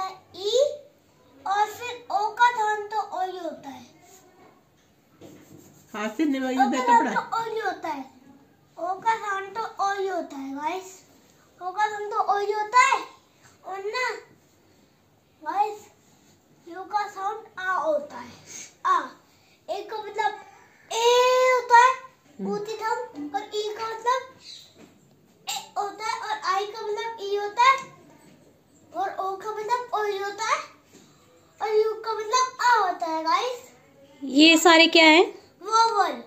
होता है ई और फिर ओ का धान तो ओ ही होता है। हाँ से निभाई होता कपड़ा तो ओ ही होता है। ओ का धान तो ओ ही होता है गाइस ओ का धान तो ओ ही होता है और ना गाइस यू का साउंड आ होता है। आ एक का मतलब ए होता है हम्म। बूती धाम पर है गाइस ये सारे क्या है? वोवल